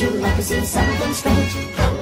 You like to see something strange?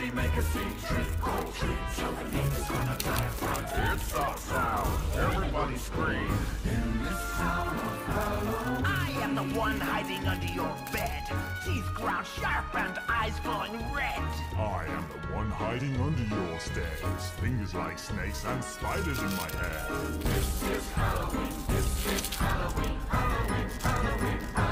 Everybody make a scene. Trick treat. Somebody is gonna die of fright. It's town. Everybody scream. In this town of Halloween. I am the one hiding under your bed. Teeth ground sharp and eyes glowing red. I am the one hiding under your stairs. Fingers like snakes and spiders in my hair. This is Halloween. This is. Halloween. Halloween. Halloween. Halloween.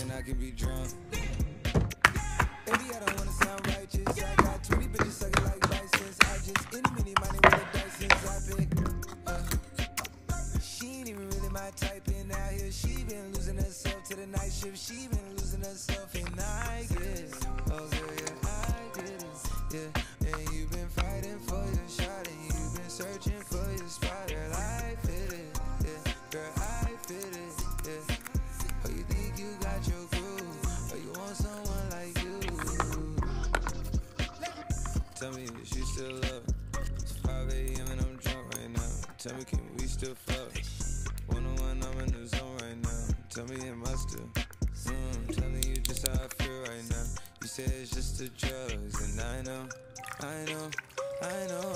And I can be drunk. Baby, I don't wanna sound righteous. I got 20 bitches sucking like license. I just any mini money with the Dysons I pick. Uh, she ain't even really my type in out here. She been losing herself to the night shift. She been losing herself and I get. Oh yeah, I know, I know.